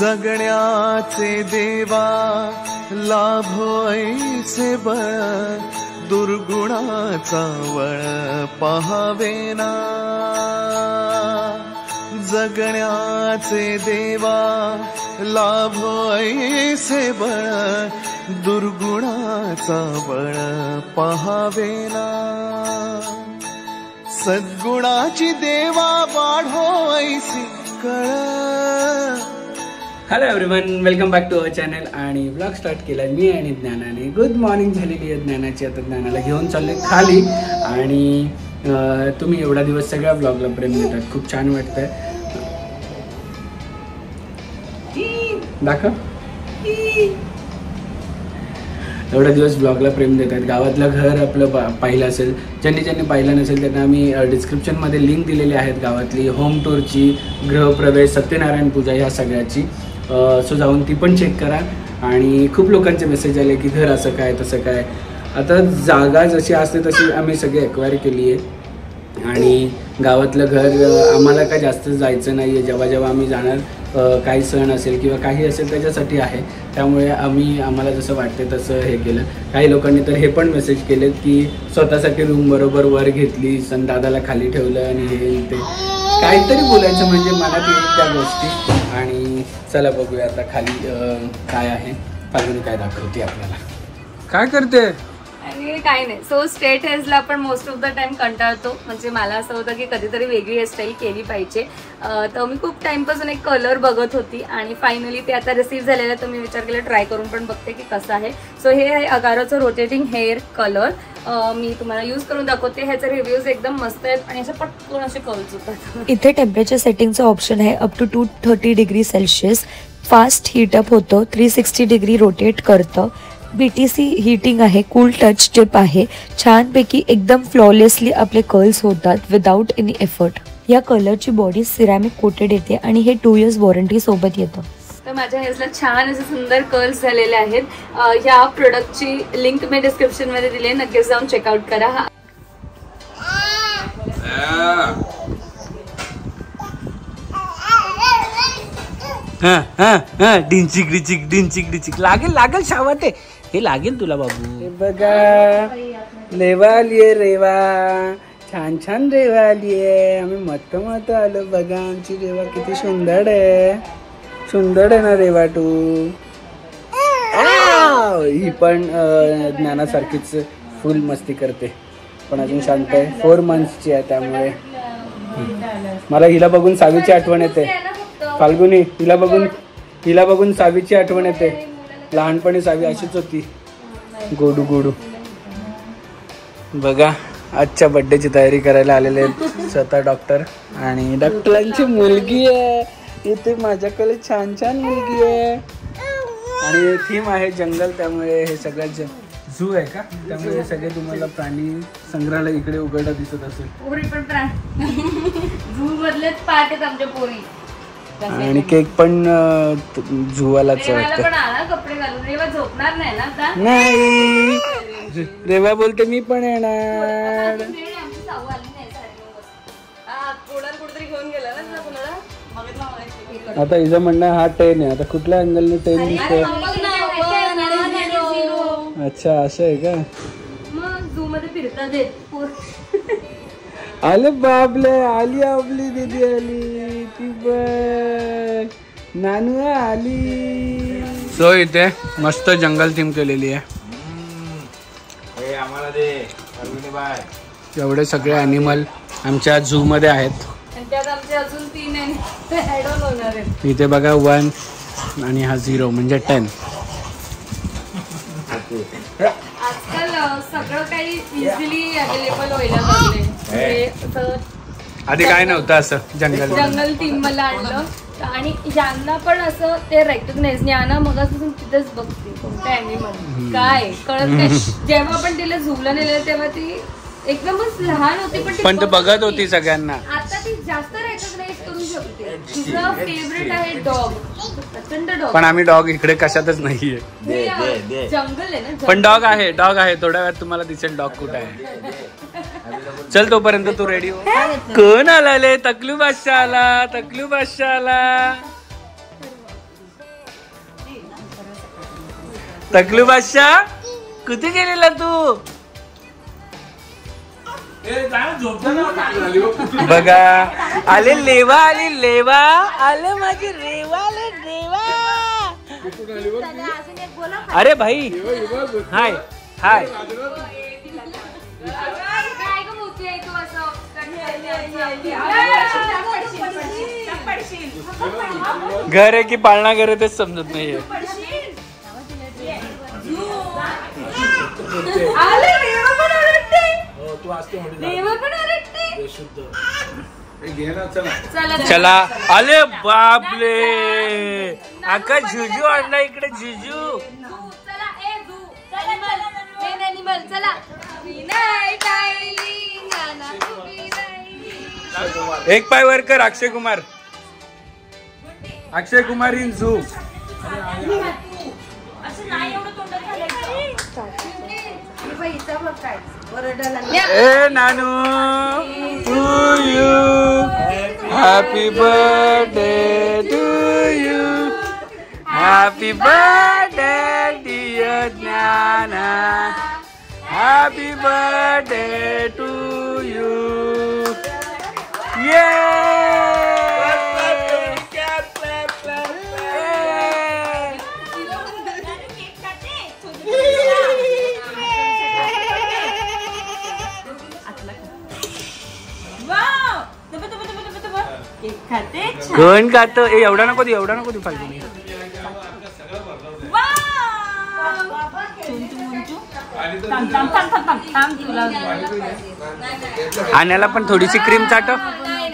जगण्याचे देवा लाभो ऐसे बळ दुर्गुणाचा वळ पहावेना जगण्याचे देवा लाभो ऐसे बळ दुर्गुणाचा बळ पहावेना सद्गुणाची देवा वाढो ऐसी कळ hello everyone welcome back to our channel आणि ब्लॉग स्टार्ट केला मी आणि ज्ञानाने. गुड मॉर्निंग झालेली आहे ज्ञानाची. आता ज्ञानाला घेऊन चालले खाली. आणि तुम्ही एवढा दिवस सगळ्या ब्लॉगला प्रेम देतात खूप छान वाटतंय. दाखव. एवढा दिवस ब्लॉगला प्रेम देत आहेत. गावातलं घर आपलं पा- पाहिलं असेल ज्यांनी ज्यांनी पाहिलं नसेल त्यांना आम्ही डिस्क्रिप्शनमध्ये लिंक दिलेली आहेत गावातली. होम टूरची गृहप्रवेश सत्यनारायण पूजा ह्या सगळ्याची. सो जाऊन ती पण चेक करा. आणि खूप लोकांचे मेसेज आले की घर असं काय तसं काय. आता जागा जशी असते तशी आम्ही सगळी एक्वायरी केली आहे आणि गावातलं घर आम्हाला काय जास्त जायचं नाही आहे जेव्हा जेव्हा आम्ही जाणार काही सण असेल किंवा काही असेल त्याच्यासाठी आहे. त्यामुळे आम्ही आम्हाला जसं वाटते तसं हे केलं. काही लोकांनी तर हे पण मेसेज केलेत की स्वतःसाठी रूम बरोबर वर घेतली सण दादाला खाली ठेवलं आणि हे ते काहीतरी बोलायचं म्हणजे मनात येईल त्या गोष्टी. आणि चला बघूया आता खाली काय आहे. फाल्गुनी काय दाखवते आपल्याला. काय करते? की काही नाही. सो स्ट्रेट हेअर्सला आपण मोस्ट ऑफ द टाइम कंटाळतो. म्हणजे मला असं होतं की कधीतरी वेगळी हेअरस्टाईल केली पाहिजे. तर मी खूप टाइमपासून एक कलर बघत होती आणि फायनली ते आता रिसीव्ह झालेलं तर मी विचार केला ट्राय करून पण बघते की कसं आहे. सो हे आहे अगारोचं रोटेटिंग हेअर कलर मी तुम्हाला यूज करून दाखवते. ह्याचे रिव्ह्यूज एकदम मस्त आहेत आणि असे पटकन असे कल्स होतात इथे टेम्परेचर सेटिंगचं ऑप्शन आहे. Up to two thirty degree Celsius fast heat up होतं. थ्री सिक्स्टी डिग्री रोटेट करतं. बी टी सी हिटिंग आहे कूल टच टिप आहे. छानपैकी एकदम फ्लॉलेसली आपले कर्ल्स होतात विदाऊट एनी एफर्ट या कलरची बॉडी सिरॅमिक कोटेड येते आणि हे टू इयर्स वॉरंटी सोबत येतं. तर माझ्या हेअर्सला छान असे सुंदर कर्ल्स झालेले आहेत. ह्या प्रोडक्टची लिंक मी डिस्क्रिप्शनमध्ये दिली आहे. नक्कीच जाऊन चेकआउट करा. हा. डिंचिक डिचिक डिंचिक डिचिक. लागेल लागेल शावात. आहे हे लागेल तुला बाबू. बघा रेवा आलीये रेवा छान छान रेवा आलीये आम्ही मत मत आलो बघा आमची रेवा किती सुंदर आहे. सुंदर आहे ना रेवा तू? आव! ही पण अं, ज्ञानासारखीच फुल मस्ती करते. पण अजून शांत आहे. फोर मंथ्सची आहे त्यामुळे. मला हिला बघून सावीची आठवण येते. फाल्गुनी हिला बघून हिला बघून सावीची आठवण येते. लहानपणी सावी अशीच होती. गोडू गोडू. बघा आजच्या बड्डेची तयारी करायला आलेले आहेत स्वतः डॉक्टर आणि डॉक्टरांची मुलगी आहे. इथे माझ्याकडे छान छान मुलगी आहे. आणि थीम आहे जंगल त्यामुळे हे सगळ्यात झू आहे का? त्यामुळे सगळे तुम्हाला प्राणी संग्रहालय इकडे उघडा दिसत असेल. झू मधलेच पाहतेच आमच्या पोरी. आणि केक पण झूवालाच वाटतं. पण आला कपडे घालून. रेवा झोपणार नाही ना आता? नाही. रेवा बोलते मी पण येणार. हा, आता हिचं म्हणणं हा टेन आहे. आता कुठल्या अँगलने टेन दिसतोय. अच्छा असं आहे का? हे. आले बाबले आली आपली दीदी आली. ती बघ नानू आली. सो इथे मस्त जंगल थीम केलेली आहे. एवढे सगळे अॅनिमल आमच्या झू मध्ये आहेत. आणि त्यात आमचे अजून तीन ऍड ऑन होणार आहेत. इथे बघा वन आणि हा झिरो म्हणजे टेन आजकाल सगळं काही इझिली अवेलेबल व्हायला लागले आधी काय नव्हतं असं? जंगल. जंगल टीम मला आणलं. आणि यांना पण असं ते रेकग्नाइज ज्ञाना मगापासून तिथेच बघते. कोणत्या अॅनिमल काय? कळत नाही. जेव्हा आपण तिला झुला नेलं तेव्हा ती एकदमच लहान होती पण ती पण ते बघत होती सगळ्यांना. आता ती जास्त रेकग्नाइज करू शकते. तिचं फेवरेट आहे डॉग प्रचंड डॉग पण आम्ही डॉग इकडे कशातच नाहीये. जंगल आहे ना पण डॉग आहे. डॉग आहे. थोड्या वेळात तुम्हाला दिसेल डॉग कुठे आहे. चल तोपर्यंत तू रेडी हो. कोण आलाले? तकलू बादशाह आला तकलू बादशाह आला तकलू बादशाह कुठे गेलेला तू? बघा आले लेवा आले लेवा आले माझे रेवा आले रेवा. अरे भाई हाय हाय. घर आहे की पाळणा घर आहे तेच समजत नाहीये. चला. अरे बापले अका झुजू आणला इकडे झुजू एक पाय वर कर Akshay Kumar. Akshay Kumar in zoo. A Nanu to you happy birthday to you happy birthday dear Gyana happy birthday to ये कोण खातो ए एवढा नको देऊ एवढा नको देऊ फालतू नाही आण्याला पण थोडीशी क्रीम चाट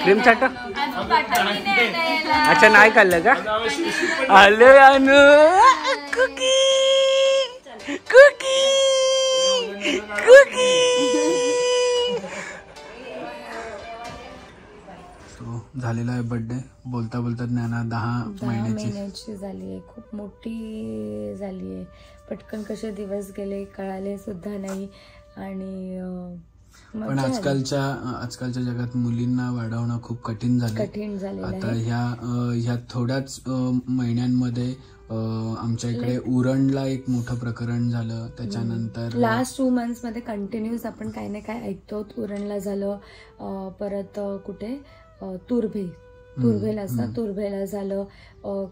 क्रीम चाट अच्छा नाही खाल्लं का? आले अनु कुकी कुकी कुकी सो झालेला आहे बर्थडे बोलता बोलता ज्ञाना दहा दहा महिन्याची. झाली आहे. खूप मोठी झाली आहे. पटकन कसे दिवस गेले कळाले सुद्धा नाही. आणि पण. आजकालच्या आजकालच्या जगात मुलींना वाढवणं खूप कठीण झालं कठीण झालेलं आता ह्या ह्या थोड्याच महिन्यांमध्ये आमच्या इकडे उरणला एक मोठं प्रकरण झालं. त्याच्यानंतर लास्ट टू मंथ्समध्ये कंटिन्यूस आपण काही ना काय ऐकतो उरणला झालं परत कुठे? तुर्भे. तुर्भेला असतात. तुर्भेला झालं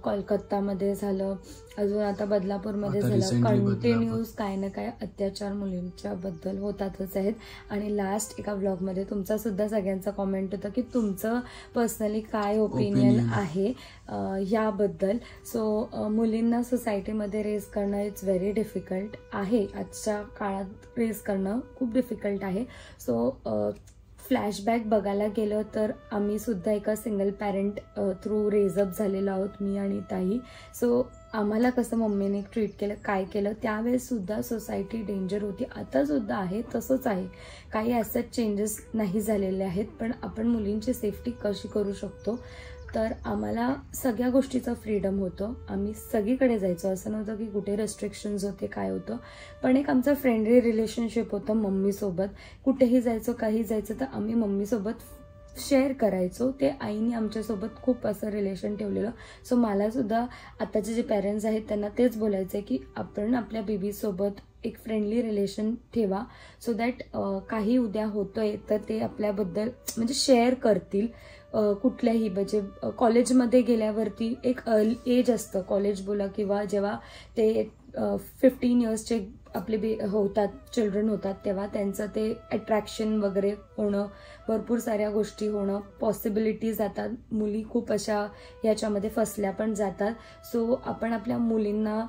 कोलकातामध्ये झालं अजून आता बदलापूरमध्ये झालं. कंटिन्यूस काय ना काय अत्याचार मुलींच्या बद्दल होतातच आहेत. आणि लास्ट एका ब्लॉगमध्ये तुमचा सुद्धा सगळ्यांचा कॉमेंट होता की तुमचं पर्सनली काय ओपिनियन. आहे याबद्दल. सो मुलींना सोसायटीमध्ये रेस करणं इट्स व्हेरी डिफिकल्ट आहे. आजच्या काळात रेस करणं खूप डिफिकल्ट आहे. सो फ्लॅशबॅक बघायला गेलं तर आम्ही सुद्धा एका सिंगल पॅरेंट थ्रू रेजअप झालेलो आहोत मी आणि ताई. सो आम्हाला कसं मम्मीने ट्रीट केलं काय केलं त्यावेळेससुद्धा सोसायटी डेंजर होती. आतासुद्धा आहे तसंच आहे. काही ॲसेट चेंजेस नाही झालेले आहेत पण आपण मुलींची सेफ्टी कशी करू शकतो? तर आम्हाला सगळ्या गोष्टीचं फ्रीडम होतं. आम्ही सगळीकडे जायचो. असं नव्हतं की कुठे रेस्ट्रिक्शन्स होते काय होतं. पण एक आमचं फ्रेंडली रिलेशनशिप होतं मम्मीसोबत. कुठेही जायचो काही जायचं तर आम्ही मम्मीसोबत शेअर करायचो. ते आईने आमच्यासोबत खूप असं रिलेशन ठेवलेलं. सो मलासुद्धा आत्ताचे आताचे जे पॅरेंट्स आहेत त्यांना तेच बोलायचं आहे की आपण आपल्या बेबीसोबत एक फ्रेंडली रिलेशन ठेवा. सो दॅट काही उद्या होतंय तर ते आपल्याबद्दल म्हणजे शेअर करतील. कुठल्याही म्हणजे कॉलेजमध्ये गेल्यावरती एक एज असतं. कॉलेज बोला किंवा जेव्हा ते फिफ्टीन इयर्सचे आपले बे होतात चिल्ड्रन होतात तेव्हा त्यांचं ते अट्रॅक्शन वगैरे होणं भरपूर साऱ्या गोष्टी होणं पॉसिबिलिटीज जातात. मुली खूप अशा याच्यामध्ये फसल्या पण जातात. सो आपण आपल्या मुलींना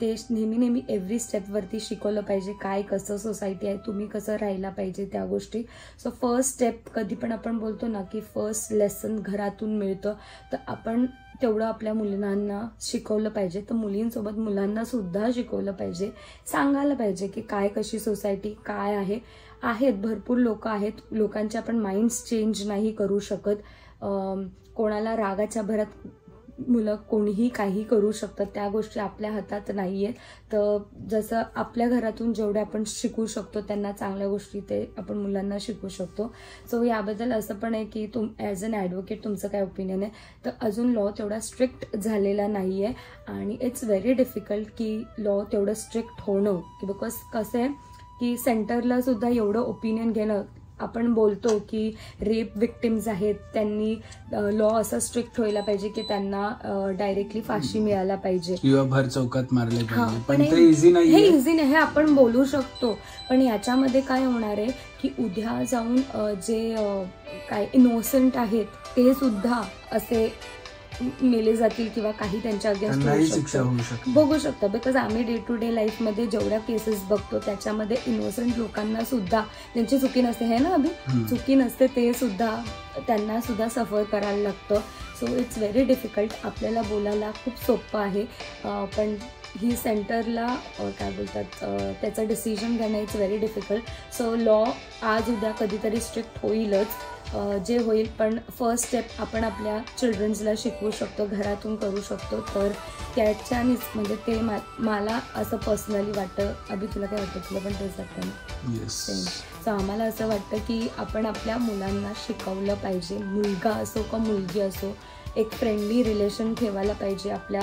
ते नेहमी नेहमी एव्हरी स्टेपवरती शिकवलं पाहिजे काय कसं सोसायटी आहे तुम्ही कसं राहायला पाहिजे त्या गोष्टी. सो फर्स्ट स्टेप कधी पण आपण बोलतो ना की फर्स्ट लेसन घरातून मिळतं. तर आपण तेवढं आपल्या मुलांना शिकवलं पाहिजे. तर मुलींसोबत मुलांना सुद्धा शिकवलं पाहिजे. सांगायला पाहिजे की काय कशी सोसायटी काय आहे. आहेत भरपूर लोक आहेत. लोकांचे आपण माइंड्स चेंज नाही करू शकत. कोणाला रागाच्या भरात मुलं कोणीही काही करू शकतात त्या गोष्टी आपल्या हातात नाही आहेत तर जसं आपल्या घरातून जेवढे आपण शिकू शकतो त्यांना चांगल्या गोष्टी ते आपण मुलांना शिकू शकतो. सो याबद्दल असं पण आहे की तुम ॲज अन ॲडव्होकेट तुमचं काय ओपिनियन आहे? तर अजून लॉ तेवढा स्ट्रिक्ट झालेला नाही आहे आणि इट्स व्हेरी डिफिकल्ट की लॉ तेवढं स्ट्रिक्ट होणं. की बिकॉज कसं आहे की सेंटरला सुद्धा एवढं ओपिनियन घेणं आपण बोलतो की रेप विक्टिम्स आहेत त्यांनी लॉ असा स्ट्रिक्ट व्हायला पाहिजे की त्यांना डायरेक्टली फाशी मिळायला पाहिजे. किंवा भर चौकात मारले हा, पण हे- इझी हे नाही इझी नाही हे आपण बोलू शकतो. पण याच्यामध्ये काय होणार आहे की उद्या जाऊन जे काय इनोसंट आहेत ते सुद्धा असे मेले जातील किंवा काही त्यांच्या अगेन्स्ट बघू शकतो. बिकॉज आम्ही डे टू डे लाईफमध्ये जेवढ्या केसेस बघतो त्याच्यामध्ये इनोसंट लोकांना सुद्धा त्यांची चुकी नसते हे ना अभि. चुकी नसते ते सुद्धा त्यांना सुद्धा सफर करायला लागतं. सो इट्स व्हेरी डिफिकल्ट आपल्याला बोलायला खूप सोपं आहे. पण ही सेंटरला काय बोलतात त्याचं डिसिजन घेणं it's very difficult so law आज उद्या कधीतरी स्ट्रिक्ट होईलच. जे होईल पण फर्स्ट स्टेप आपण आपल्या चिल्ड्रन्सला शिकवू शकतो घरातून करू शकतो. तर त्याच्यानेच म्हणजे ते मा मला असं पर्सनली वाटतं. अभि तुला काय वाटतं? तुला पण तेच वाटतं सो आम्हाला असं वाटतं की आपण आपल्या मुलांना शिकवलं पाहिजे. मुलगा असो का मुलगी असो एक फ्रेंडली रिलेशन ठेवायला पाहिजे आपल्या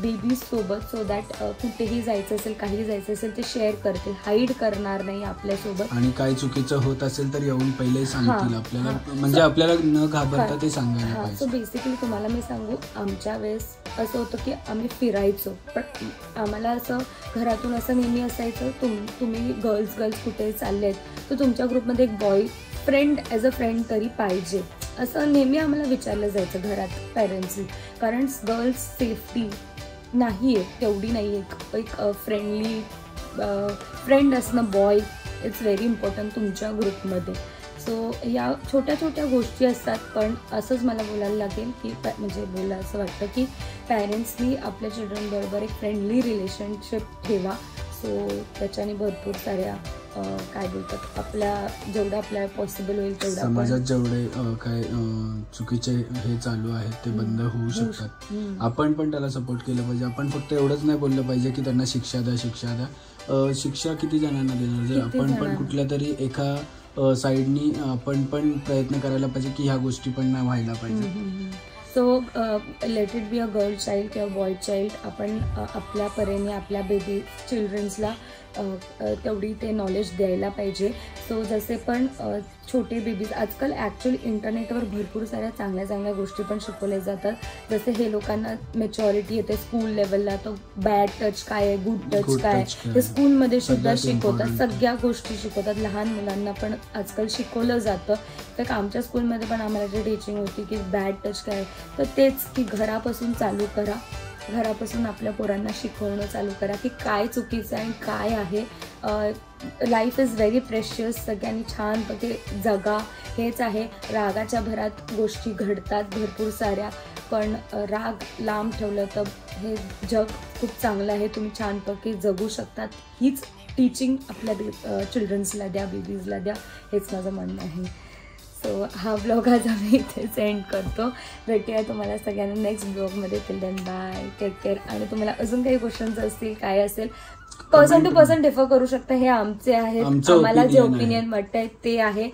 बेबीज सोबत सो दॅट कुठेही जायचं असेल काही जायचं असेल ते शेअर करतील. हाईड करणार नाही आपल्यासोबत आणि काही चुकीचं होत असेल तर येऊन पहिले सांगतील आपल्याला. म्हणजे आपल्याला न घाबरता. ते सांगायला सो बेसिकली तुम्हाला मी सांगू आमच्या वेळेस असं होतं की आम्ही फिरायचो. पण आम्हाला असं घरातून असं नेहमी असायचं तुम तुम्ही गर्ल्स गर्ल्स कुठे चालले आहेत तर तुमच्या ग्रुपमध्ये एक boy friend as a friend तरी पाहिजे. असं नेहमी आम्हाला विचारलं जायचं घरात पॅरेंट्सनी कारण गर्ल्स सेफ्टी नाही आहे तेवढी नाही आहे एक फ्रेंडली फ्रेंड असणं बॉय इट्स व्हेरी इम्पॉर्टंट तुमच्या ग्रुपमध्ये सो या छोट्या छोट्या गोष्टी असतात पण असंच मला बोलायला लागेल की म्हणजे बोला असं वाटतं की पॅरेंट्सनी आपल्या चिल्ड्रनबरोबर एक फ्रेंडली रिलेशनशिप ठेवा. सो त्याच्याने भरपूर साऱ्या काय बोलतात आपल्या जेवढं आपल्याला पॉसिबल होईल तेवढं समाजात जेवढे काय चुकीचे हे चालू आहेत ते बंद होऊ शकतात. आपण पण त्याला सपोर्ट केलं पाहिजे. आपण फक्त एवढंच नाही बोललं पाहिजे की त्यांना शिक्षा द्या शिक्षा द्या. शिक्षा किती जणांना देणार? जर आपण पण? कुठल्या तरी एका साईडनी आपण पण प्रयत्न करायला पाहिजे की ह्या गोष्टी पण नाही व्हायला पाहिजे. So let it be a girl child किंवा बॉय चाइल्ड आपण आपल्या परीने आपल्या बेबी चिल्ड्रन्सला तेवढी ते नॉलेज द्यायला पाहिजे. सो जसे पण छोटे बेबीज आजकाल ॲक्च्युअली इंटरनेटवर भरपूर साऱ्या चांगल्या चांगल्या गोष्टी पण शिकवल्या जातात. जसे हे लोकांना मेच्युरिटी येते स्कूल लेवलला तो बॅड टच काय आहे गुड टच काय ते स्कूलमध्ये सुद्धा शिकवतात. सगळ्या गोष्टी शिकवतात. लहान मुलांना पण आजकाल शिकवलं जातं. तर आमच्या स्कूलमध्ये पण आम्हाला जे टीचिंग होती की बॅड टच काय तर तेच की घरापासून चालू करा. घरापासून आपल्या पोरांना शिकवणं चालू करा की काय चुकीचं आहे आणि काय आहे. लाईफ इज व्हेरी प्रेशियस सगळ्यांनी छानपैकी जगा. हेच आहे. रागाच्या भरात गोष्टी घडतात भरपूर साऱ्या. पण राग लांब ठेवलं तर हे जग खूप चांगलं आहे. तुम्ही छानपैकी जगू शकतात. हीच टीचिंग आपल्या चिल्ड्रन्सला द्या बेबीजला द्या. हेच माझं म्हणणं आहे. सो हा ब्लॉग आज आम्ही इथेच एंड करतो. भेटूया तुम्हाला सगळ्यांना नेक्स्ट ब्लॉगमध्ये till then bye take care आणि तुम्हाला अजून काही क्वेश्चन्स असतील काय असेल पर्सन टू पर्सन डिफर करू शकता. हे आमचे आहेत. आम्हाला जे. ओपिनियन वाटतंय ते आहे.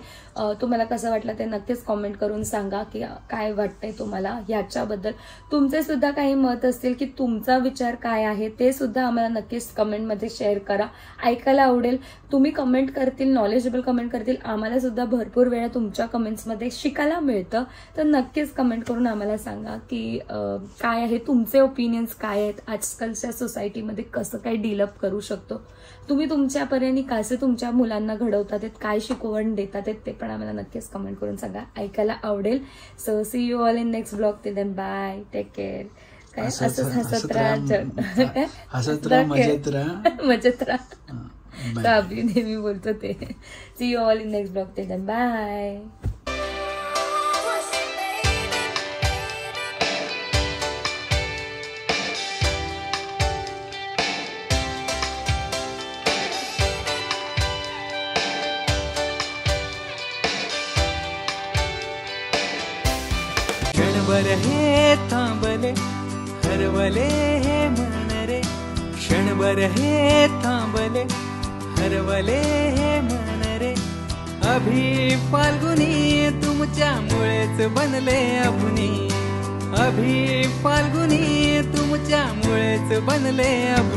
तुम्हाला कसं वाटलं ते नक्कीच कॉमेंट करून सांगा की काय वाटतंय तुम्हाला. ह्याच्याबद्दल तुमचे सुद्धा काही मत असतील की तुमचा विचार काय आहे ते सुद्धा आम्हाला नक्कीच कमेंटमध्ये शेअर करा. ऐकायला आवडेल. तुम्ही कमेंट करतील नॉलेजेबल कमेंट करतील आम्हाला सुद्धा भरपूर वेळा तुमच्या कमेंट्समध्ये शिकायला मिळतं. तर नक्कीच कमेंट करून आम्हाला सांगा की काय आहे तुमचे ओपिनियन्स काय आहेत आजकालच्या सोसायटीमध्ये कसं काय डीलअप करू शकतो. तुम्ही तुमच्या पर्यानी कसे तुमच्या मुलांना घडवतात काय शिकवण देतात ते पण आम्हाला नक्कीच कमेंट करून सांगा. ऐकायला आवडेल. So see you all in next blog till then bye take care काय? असंच- हसत राहा? हसत मजेत राहा. मजेत नेहमी बोलतो ते. See you all in next blog till then bye क्षणभर हे थांबले हरवले हे मन रे क्षणभर हे थांबले हरवले हे मन रे अभि फाल्गुनी तुमच्यामुळेच बनले अभुनी. अभि फाल्गुनी तुमच्यामुळेच बनले अभु